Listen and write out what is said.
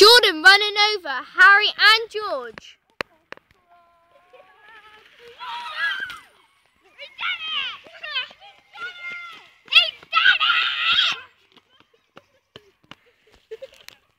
Jordan running over Harry and George.